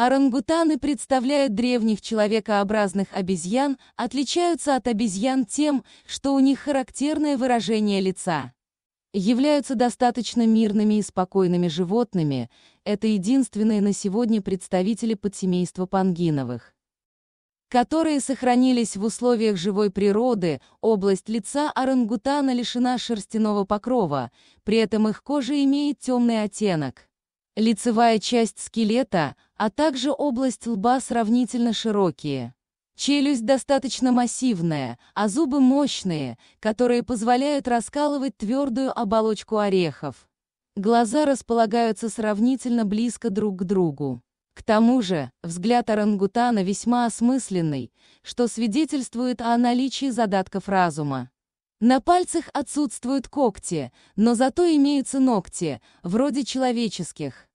Орангутаны представляют древних человекообразных обезьян, отличаются от обезьян тем, что у них характерное выражение лица. Являются достаточно мирными и спокойными животными, это единственные на сегодня представители подсемейства пангиновых которые сохранились в условиях живой природы, область лица орангутана лишена шерстяного покрова, при этом их кожа имеет темный оттенок. Лицевая часть скелета, а также область лба сравнительно широкие. Челюсть достаточно массивная, а зубы мощные, которые позволяют раскалывать твердую оболочку орехов. Глаза располагаются сравнительно близко друг к другу. К тому же, взгляд орангутана весьма осмысленный, что свидетельствует о наличии задатков разума. На пальцах отсутствуют когти, но зато имеются ногти, вроде человеческих.